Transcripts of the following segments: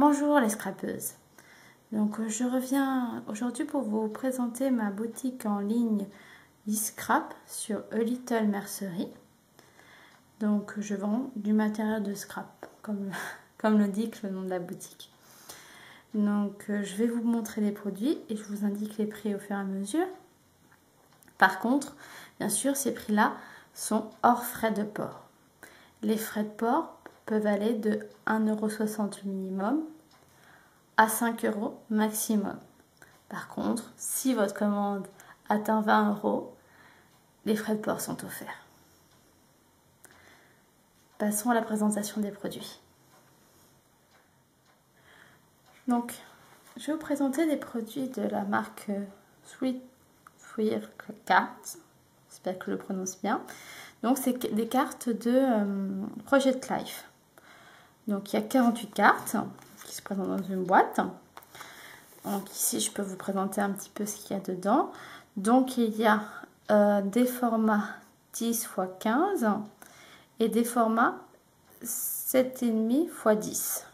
Bonjour les scrapeuses. Donc je reviens aujourd'hui pour vous présenter ma boutique en ligne e-scrap sur A Little Mercery. Donc je vends du matériel de scrap comme, comme le dit le nom de la boutique. Donc je vais vous montrer les produits et je vous indique les prix au fur et à mesure. Par contre, bien sûr, ces prix-là sont hors frais de port. Les frais de port peuvent aller de 1,60€ minimum à 5 euros maximum. Par contre, si votre commande atteint 20 euros, les frais de port sont offerts. Passons à la présentation des produits. Donc, je vais vous présenter des produits de la marque Sweet Fire Cards. J'espère que je le prononce bien. Donc, c'est des cartes de euh, Project Life. Donc il y a 48 cartes qui se présentent dans une boîte. Donc ici je peux vous présenter un petit peu ce qu'il y a dedans. Donc il y a euh, des formats 10 x 15 et des formats 7,5 x 10.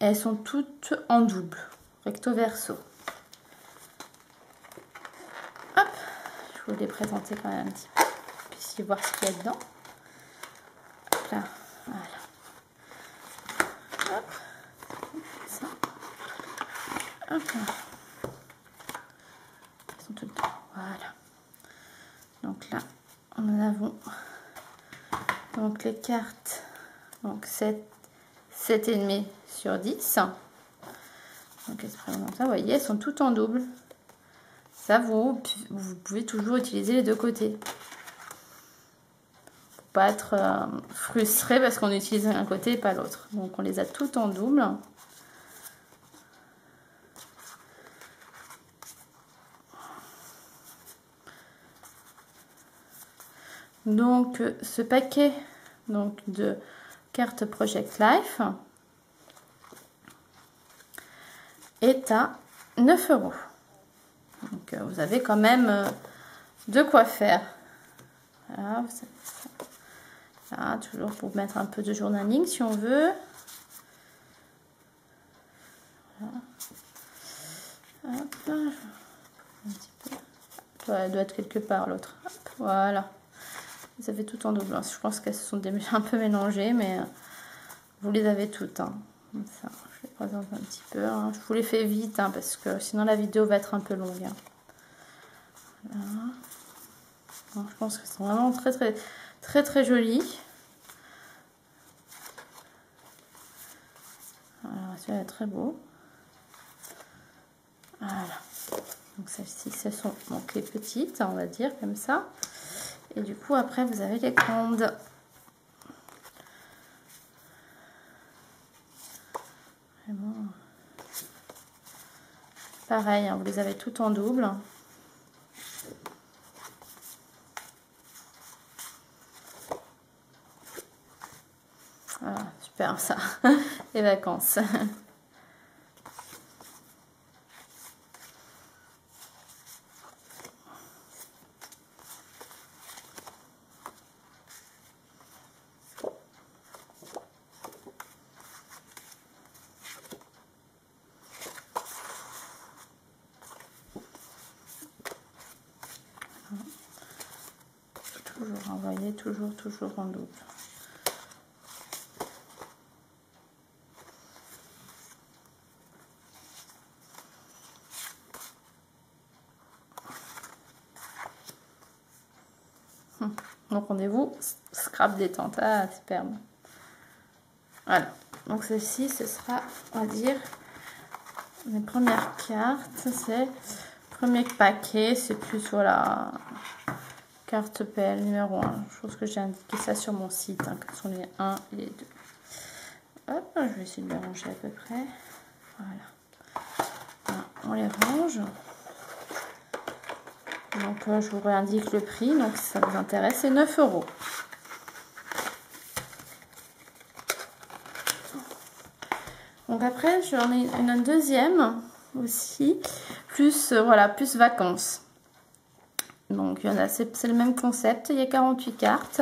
Elles sont toutes en double, recto verso. Hop, je vous les présenter quand même un petit peu, puissiez voir ce qu'il y a dedans. Là, voilà. Hop. Ça. Hop. Ils sont tout le temps. Voilà. Donc là, nous avons donc les cartes. Donc 7, 7,5 sur 10. Donc ça, vous voyez, elles sont toutes en double. Ça, vous pouvez toujours utiliser les deux côtés être euh, frustré parce qu'on utilise un côté et pas l'autre. Donc on les a toutes en double. Donc ce paquet donc, de cartes Project Life est à 9 euros. Donc euh, vous avez quand même euh, de quoi faire. Vous toujours pour mettre un peu de journaling si on veut. elle doit être quelque part l'autre. Voilà. Vous avez tout en double. Hein. Je pense qu'elles se sont un peu mélangées, mais euh, vous les avez toutes. Hein. Ça, je les présente un petit peu. Hein. Je vous les fais vite parce que sinon la vidéo va être un peu longue. je pense qu'elles sont vraiment très très très très jolies. celui-là est très beau. Voilà. Donc celles-ci, ce sont donc les petites, on va dire, comme ça. Et du coup, après, vous avez les grandes. Vraiment. Pareil, hein, vous les avez toutes en double. Voilà, super ça, les vacances. toujours envoyé, toujours, toujours en double. Donc rendez-vous, scrap détente. Ah, superbe. Voilà. Donc ceci, ce sera, on va dire, mes premières cartes. C'est premier paquet. C'est plus, voilà, carte PL numéro 1. Je pense que j'ai indiqué ça sur mon site. Hein, que sont les 1 et les 2. Hop, je vais essayer de les ranger à peu près. Voilà. on les range. Donc je vous réindique le prix. Donc si ça vous intéresse, c'est 9 euros. Donc après, j'en ai une deuxième aussi, plus euh, voilà, plus vacances. Donc il y en a, c'est le même concept. Il y a 48 cartes.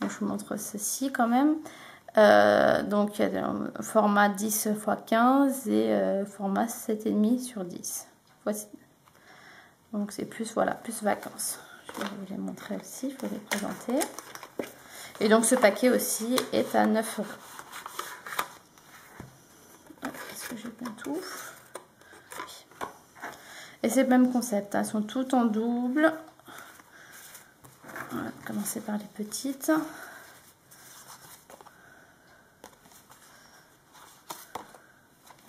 je vous montre ceci quand même. Euh, donc il y a un format 10 x 15 et euh, format 7,5 sur 10. Donc c'est plus, voilà, plus vacances. Je vais vous les montrer aussi, je vais les présenter. Et donc ce paquet aussi est à 9 euros. Est-ce que j'ai bien tout Et c'est le même concept, hein. elles sont toutes en double. On va commencer par les petites.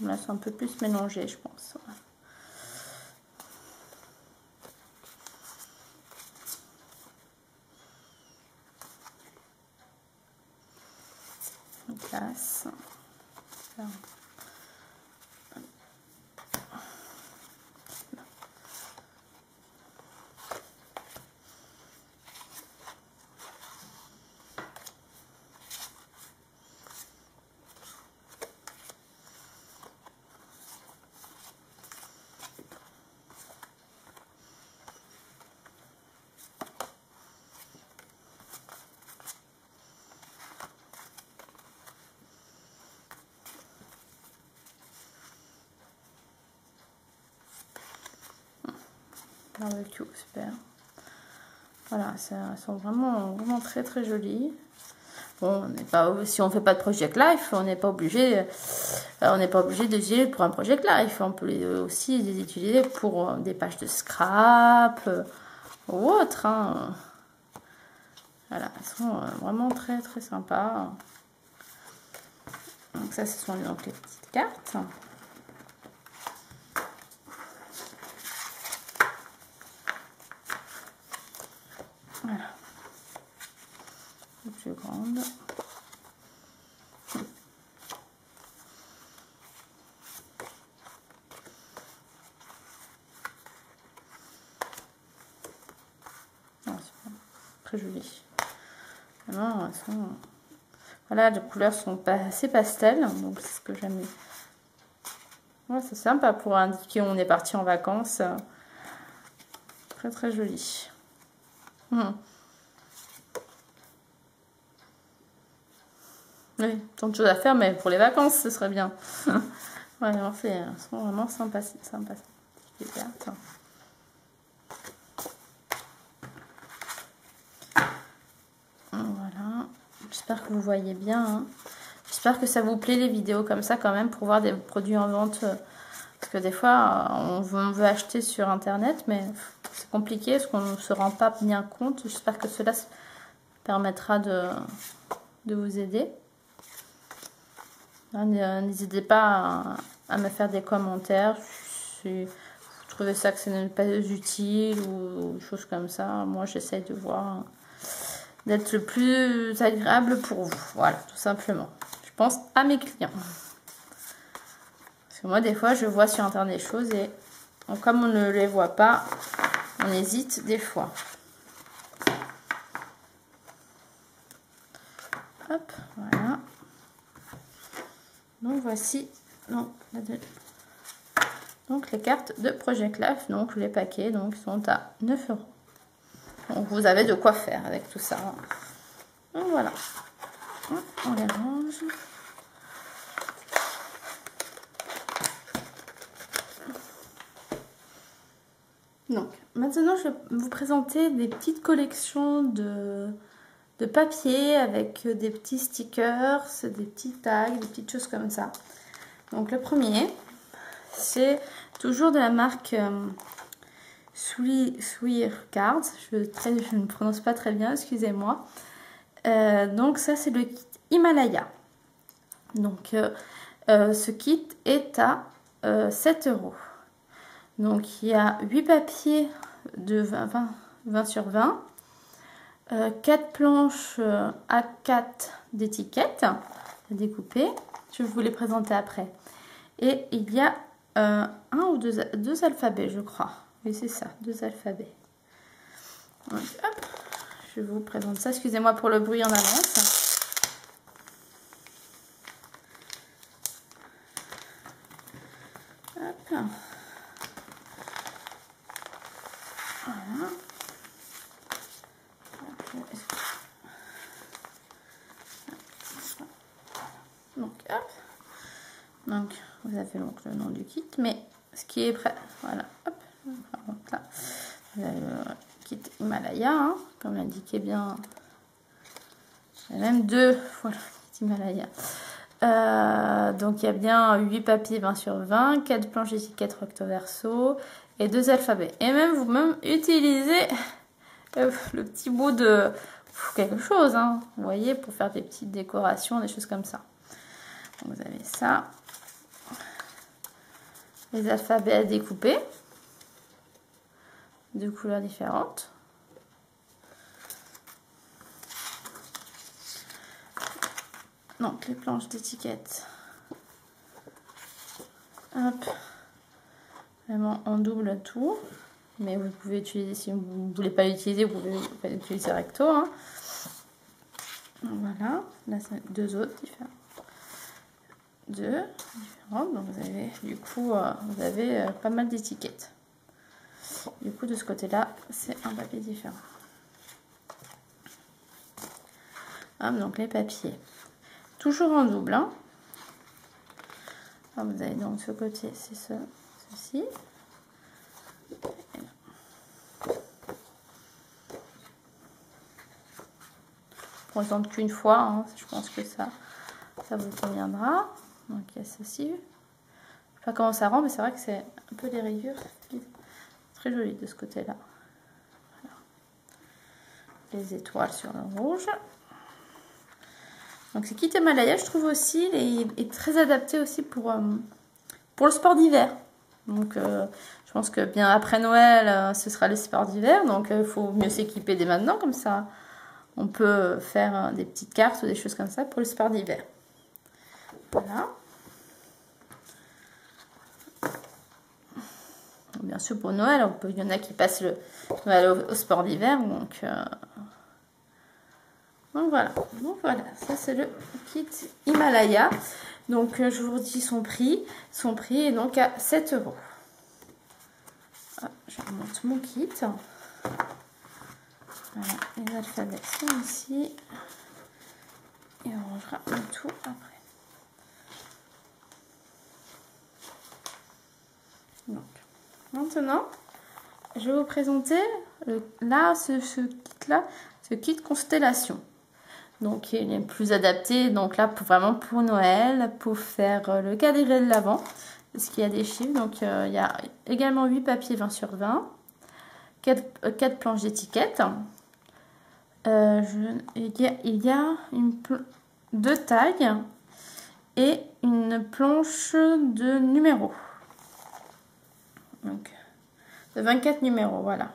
Là, c'est un peu plus mélangé, je pense. Um braço. Super. Voilà, elles sont vraiment, vraiment très très jolies. Bon, on n'est pas, si on fait pas de project life, on n'est pas obligé, euh, on n'est pas obligé de utiliser pour un project life. On peut aussi les utiliser pour euh, des pages de scrap euh, ou autre. Hein. Voilà, elles sont vraiment très très sympas. Donc ça, ce sont donc les petites cartes. Grande. Ah, très joli. Voilà, les couleurs sont assez pastel, donc c'est ce que j'aime. Ouais, c'est sympa pour indiquer où on est parti en vacances. Très très joli. Hum. Tant de choses à faire, mais pour les vacances, ce serait bien. ouais, c'est vraiment sympa, sympa. Voilà, j'espère que vous voyez bien. Hein. J'espère que ça vous plaît les vidéos comme ça quand même pour voir des produits en vente. Euh, parce que des fois, on veut, acheter sur internet, mais c'est compliqué parce qu'on ne se rend pas bien compte. J'espère que cela permettra de vous aider. N'hésitez pas à, me faire des commentaires si vous trouvez ça que ce n'est pas utile ou choses comme ça. Moi, j'essaie de voir d'être le plus agréable pour vous. Voilà, tout simplement. Je pense à mes clients. Parce que moi, des fois, je vois sur Internet des choses et comme on ne les voit pas, on hésite des fois. Hop, voilà. Donc voici donc, les cartes de Project Life, donc les paquets donc sont à 9 euros. Donc vous avez de quoi faire avec tout ça. Voilà. On les range. Donc maintenant je vais vous présenter des petites collections de de papier avec des petits stickers, des petits tags, des petites choses comme ça. Donc le premier, c'est toujours de la marque euh, Swear Cards. Je, ne prononce pas très bien, excusez-moi. Euh, donc ça, c'est le kit Himalaya. Donc euh, euh, ce kit est à 7 euros. Donc il y a 8 papiers de 20, 20 sur 20 euh, 4 planches euh, à 4 d'étiquettes à découper. Je vais vous les présenter après. Et il y a euh, un ou deux, deux, alphabets, je crois. Oui, c'est ça, deux alphabets. hop, je vous présente ça. Excusez-moi pour le bruit en avance. Hop. Voilà. Donc, vous avez donc le nom du kit, mais ce qui est prêt, voilà, hop, là, vous avez le kit Himalaya, hein, comme l'indiquait bien, a même deux fois le kit Himalaya. Euh, donc il y a bien 8 papiers 20 sur 20, 4 planches étiquettes recto verso et 2 alphabets. Et même vous même utilisez euh, le petit bout de quelque chose, hein, vous voyez, pour faire des petites décorations, des choses comme ça. Donc, vous avez ça, les alphabets à découper, de couleurs différentes. Donc les planches d'étiquette. Hop. Vraiment on double tout. Mais vous pouvez utiliser, si vous ne voulez pas l'utiliser, vous pouvez utiliser recto. Hein. Voilà. Là, c'est deux autres différents. Deux différentes. Donc vous avez du coup euh, vous avez euh, pas mal d'étiquettes. Du coup de ce côté-là, c'est un papier différent. Donc les papiers toujours en double. Hein. Vous avez donc ce côté, c'est ce, ceci. présente qu'une fois, hein. je pense que ça, ça vous conviendra. Donc il y a ceci. Je sais pas comment ça rend, mais c'est vrai que c'est un peu les rayures. Très joli de ce côté-là. Les étoiles sur le rouge. Donc c'est kit Himalaya, je trouve aussi, il est, très adapté aussi pour, euh, le sport d'hiver. Donc euh, je pense que bien après Noël, euh, ce sera le sport d'hiver. Donc il faut mieux s'équiper dès maintenant, comme ça on peut faire des petites cartes ou des choses comme ça pour le sport d'hiver. Bien sûr pour Noël, il y en a qui passent le Noël au, sport d'hiver, donc donc voilà, donc voilà, ça c'est le kit Himalaya. Donc euh, je vous dis son prix. Son prix est donc à 7 euros. Je remonte mon kit. Voilà, les alphabets ici. Et on rangera tout après. Donc, maintenant, je vais vous présenter là, ce, kit-là, ce kit constellation. Donc il est plus adapté, donc là pour, vraiment pour Noël, pour faire euh, le calendrier de l'Avent, parce qu'il y a des chiffres. Donc euh, il y a également 8 papiers 20 sur 20, 4, euh, planches d'étiquettes. il, y a, une deux tailles et une planche de numéros. 24 numéros, voilà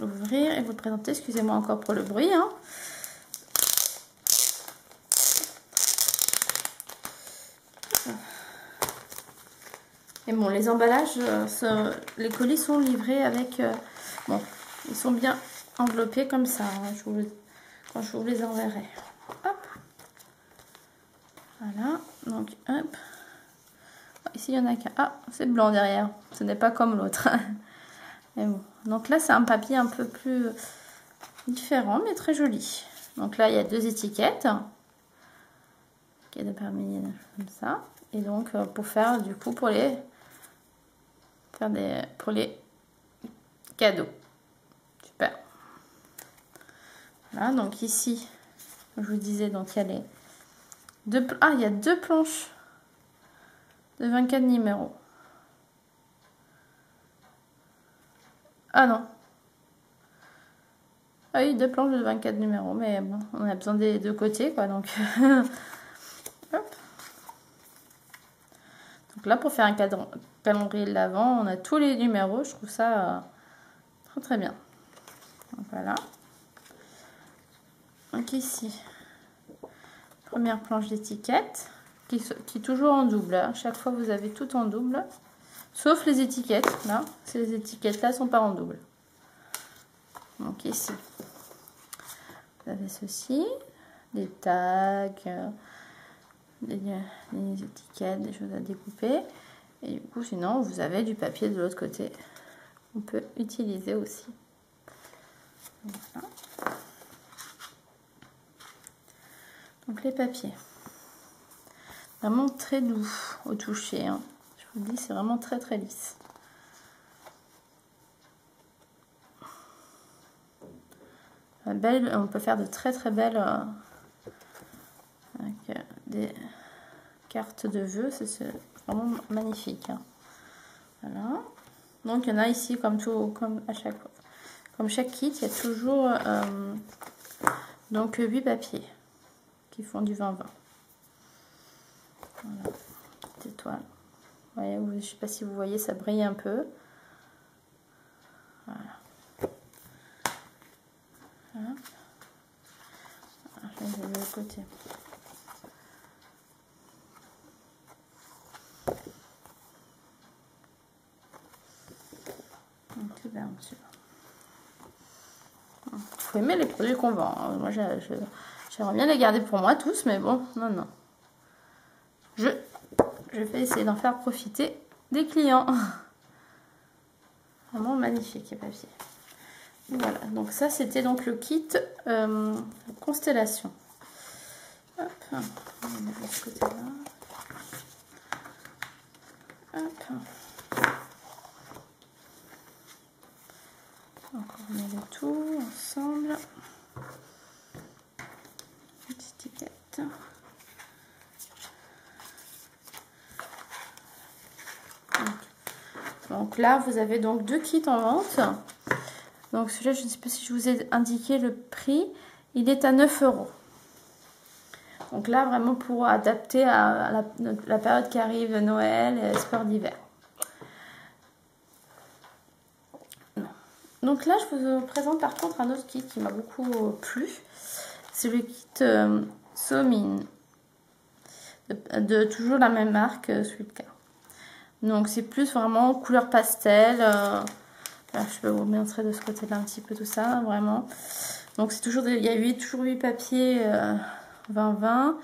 ouvrir et vous présenter. Excusez-moi encore pour le bruit. Hein. Et bon, les emballages, euh, les colis sont livrés avec... Euh, bon, ils sont bien enveloppés comme ça. Hein. je vous, quand je vous les enverrai. Hop. Voilà. Donc, hop. Ici, il y en a qu'un. Ah, c'est blanc derrière. Ce n'est pas comme l'autre. Donc là, c'est un papier un peu plus différent, mais très joli. Donc là, il y a deux étiquettes. Qui est permis comme ça. Et donc, euh, pour faire, du coup, pour les, faire des, pour les cadeaux. Super. Voilà, donc ici, je vous disais, donc il y a les deux, ah, il y a deux planches de 24 numéros. Ah non. Ah oui, deux planches de 24 numéros, mais bon, on a besoin des deux côtés, quoi, donc... Donc là, pour faire un calendrier de l'avant, on a tous les numéros, je trouve ça euh, très très bien. Donc voilà. Donc ici, première planche d'étiquette, qui, est toujours en double. Hein. chaque fois, vous avez tout en double. Sauf les étiquettes, là. Ces étiquettes-là sont pas en double. Donc ici, vous avez ceci, des tags, des, étiquettes, des choses à découper. Et du coup, sinon, vous avez du papier de l'autre côté. On peut utiliser aussi. Donc les papiers. Vraiment très doux au toucher. Hein. Je vous dis, c'est vraiment très très lisse. Belle, on peut faire de très très belles euh, avec, des cartes de vœux. C'est vraiment magnifique. Hein. Voilà. Donc il y en a ici comme tout, comme à chaque. Comme chaque kit, il y a toujours euh, donc 8 papiers qui font du 20-20. Voilà, petite étoile. je ne sais pas si vous voyez, ça brille un peu. Voilà. Ah, je vais de côté. Vous faut aimer les produits qu'on vend. Hein. Moi, j'aimerais bien les garder pour moi tous, mais bon, non, non. Je, vais essayer d'en faire profiter des clients. Vraiment magnifique, les papiers. Voilà, donc ça, c'était donc le kit euh, Constellation. Hop, on va ce côté-là. Hop. On met le tout ensemble. Petite étiquette. Donc là, vous avez donc deux kits en vente. Donc celui-là, je ne sais pas si je vous ai indiqué le prix. Il est à 9 euros. Donc là, vraiment pour adapter à la, période qui arrive, Noël et sport d'hiver. Donc là, je vous présente par contre un autre kit qui m'a beaucoup plu. C'est le kit euh, Somin. De, toujours la même marque, euh, Sweetcar. Donc c'est plus vraiment couleur pastel. Euh, je peux vous montrer de ce côté-là un petit peu tout ça, vraiment. Donc c'est toujours, il y a 8, toujours 8 papiers 20-20,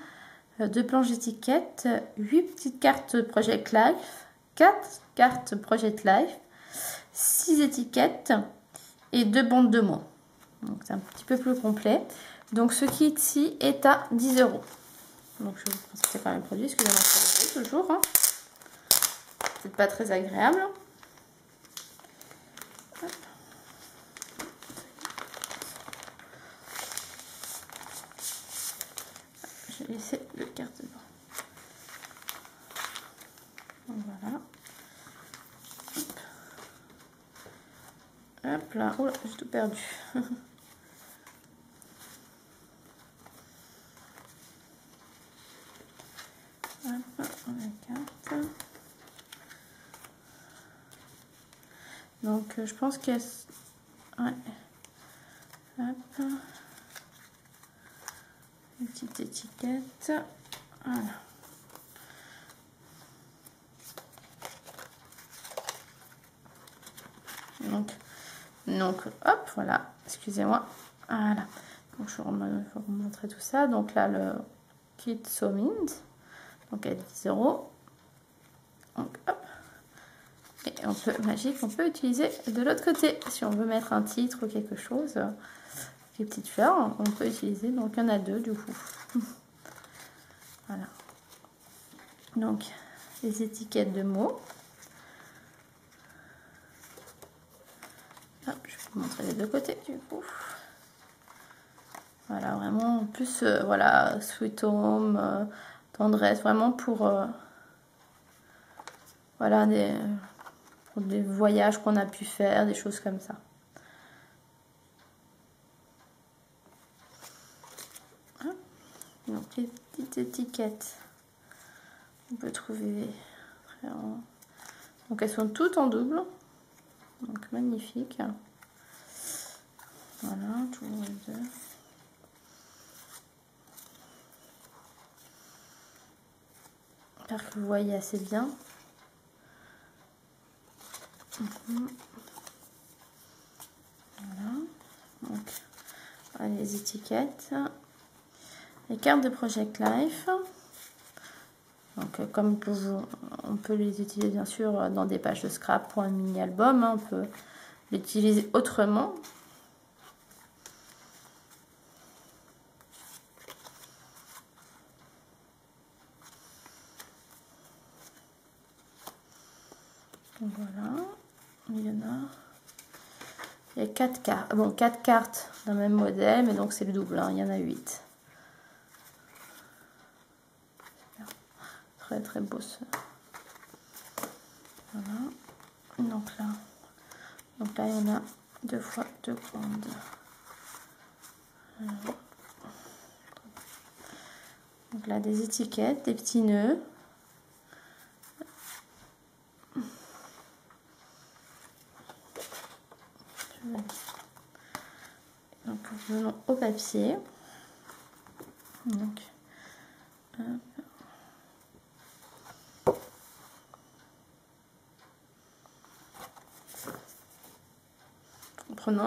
deux planches d'étiquettes, 8 petites cartes Project Life, 4 cartes Project Life, 6 étiquettes, et deux bandes de mots. Donc c'est un petit peu plus complet. Donc ce kit-ci est à 10 euros. Donc je vous présenter quand même produit, excusez-moi toujours. Hein. C'est pas très agréable. Je vais laisser le carte. Voilà. Hop là, oh là, j'ai tout perdu. Hop, on a carte. Euh, je pense qu'il y a... Une petite étiquette. Voilà. Donc, donc, hop, voilà, excusez-moi. Voilà. Donc, je vais vous montrer tout ça. Donc là, le kit Somint. Donc, à 10 euros. Donc, hop. Et on peut, magique, on peut utiliser de l'autre côté. Si on veut mettre un titre ou quelque chose, des petites fleurs, on peut utiliser. Donc, il y en a deux, du coup. voilà. Donc, les étiquettes de mots. je vais vous montrer les deux côtés du coup. Voilà, vraiment, plus, euh, voilà, sweet home, euh, tendresse, vraiment pour, euh, voilà, des, des voyages qu'on a pu faire, des choses comme ça. Hein? Donc, les petites étiquettes, on peut trouver, donc elles sont toutes en double. Donc magnifique. Voilà, toujours les deux. J'espère que vous voyez assez bien. Voilà. Donc, les étiquettes. Les cartes de Project Life. Donc, euh, comme on peut les utiliser bien sûr dans des pages de scrap pour un mini-album, hein, on peut l'utiliser autrement. Voilà, il y en a. Il y a 4 cartes. Bon, 4 cartes d'un même modèle, mais donc c'est le double, hein. il y en a 8. Très très beau ce. Voilà. Donc là, donc là il y en a deux fois deux grandes. Donc là des étiquettes, des petits nœuds. Donc venons au papier. Donc,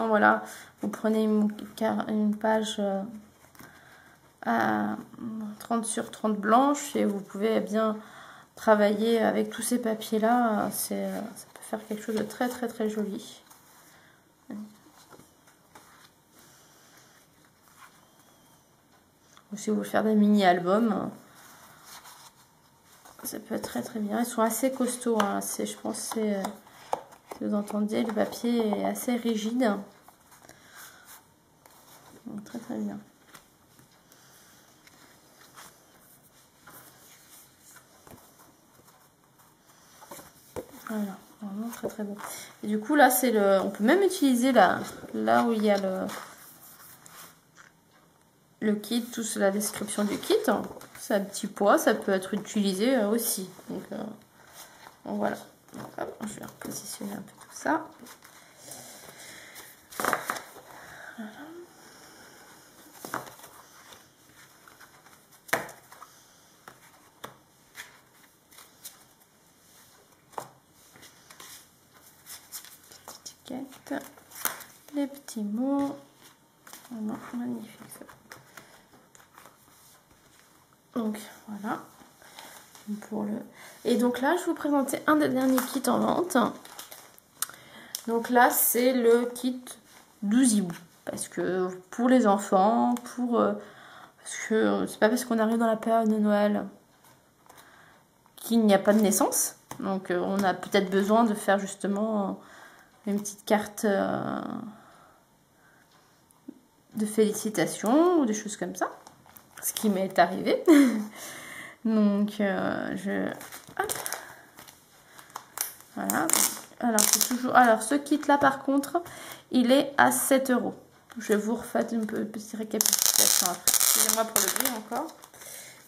voilà, vous prenez une, page euh, à 30 sur 30 blanche et vous pouvez bien travailler avec tous ces papiers là, c'est ça peut faire quelque chose de très très très joli. Si vous voulez faire des mini-albums, ça peut être très très bien. Ils sont assez costauds, hein. je pense c'est vous entendez, le papier est assez rigide. très très bien. Voilà, vraiment très très bon. Et du coup là c'est le. On peut même utiliser là, là où il y a le le kit, tout la description du kit. C'est un petit poids, ça peut être utilisé euh, aussi. Donc, euh, voilà je vais repositionner un peu tout ça. étiquette, les petits mots. Vraiment magnifique Donc voilà pour le... Et donc là, je vais vous présenter un des derniers kits en vente. Donc là, c'est le kit 12 hiboux. Parce que pour les enfants, pour... Euh, parce que c'est pas parce qu'on arrive dans la période de Noël qu'il n'y a pas de naissance. Donc euh, on a peut-être besoin de faire justement une petite carte euh, de félicitations ou des choses comme ça. Ce qui m'est arrivé. Donc, euh, je... Voilà. Alors, c'est toujours... Alors, ce kit-là, par contre, il est à 7 euros. Je vous refaire une petite récapitulation Excusez-moi pour le bruit encore.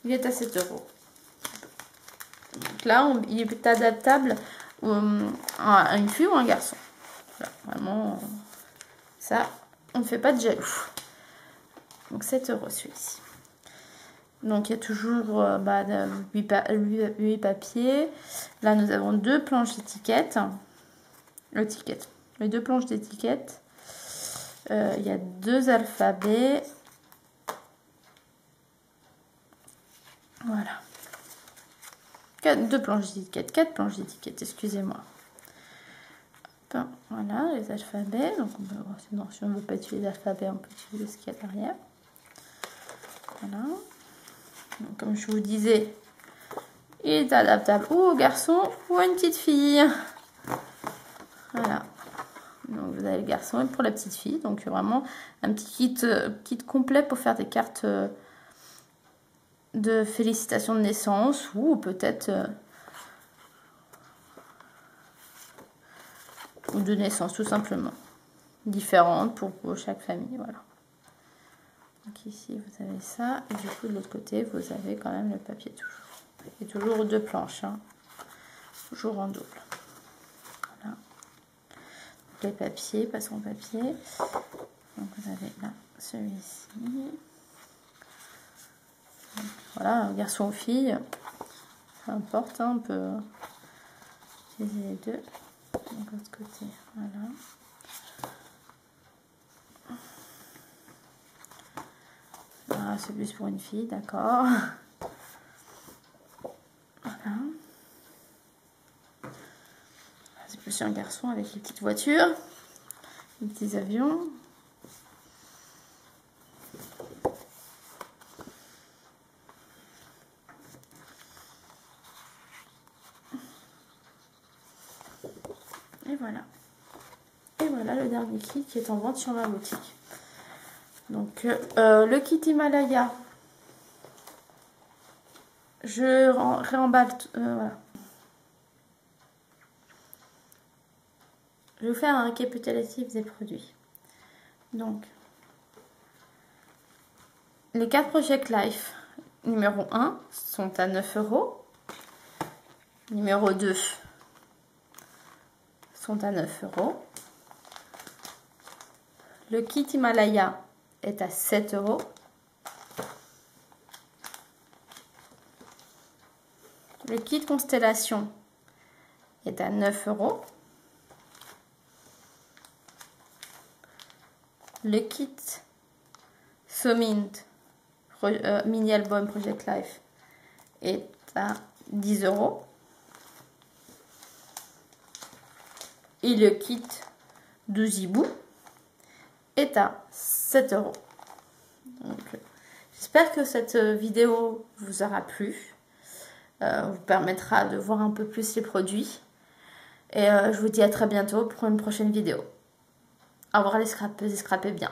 Il est à 7 euros. Donc là, il est adaptable euh, à une fille ou un garçon. vraiment, ça, on ne fait pas de jaloux. Donc 7 euros celui-ci. Donc il y a toujours euh, bah, 8, papiers. Là nous avons deux planches d'étiquettes. L'étiquette. Les deux planches d'étiquettes. Euh, il y a deux alphabets. Voilà. deux planches d'étiquettes. Quatre planches d'étiquettes, excusez-moi. Voilà les alphabets. Donc sinon, si on ne veut pas utiliser les alphabets, on peut utiliser ce qu'il y a derrière. Voilà comme je vous disais, il est adaptable ou au garçon ou à une petite fille. Voilà. Donc vous avez le garçon et pour la petite fille. Donc vraiment un petit kit, euh, kit complet pour faire des cartes euh, de félicitations de naissance ou peut-être euh, ou de naissance tout simplement. Différentes pour chaque famille. Voilà. Donc ici, vous avez ça. Et du coup, de l'autre côté, vous avez quand même le papier toujours. Et toujours deux planches. Hein. Toujours en double. Voilà. les papiers, passons au papier. Donc vous avez là celui-ci. Voilà, garçon ou fille. Peu importe, hein, on peut utiliser les deux. De l'autre côté, voilà. C'est plus pour une fille, d'accord. Voilà. C'est plus un garçon avec les petites voitures, les petits avions. Et voilà le dernier kit qui est en vente sur ma boutique. Donc euh, le kit Himalaya, je réemballe. voilà. Je vais vous faire un récapitulatif des produits. Donc, les 4 Project Life numéro 1 sont à 9 euros. Numéro 2 sont à 9 euros. Le kit Himalaya est à 7 euros. Le kit Constellation est à 9 euros. Le kit Somint euh, mini album Project Life est à 10 euros. Et le kit Douzibou est à 7 euros. J'espère que cette vidéo vous aura plu, euh, vous permettra de voir un peu plus les produits. Et euh, je vous dis à très bientôt pour une prochaine vidéo. Au revoir les scrapes, les scrapez bien.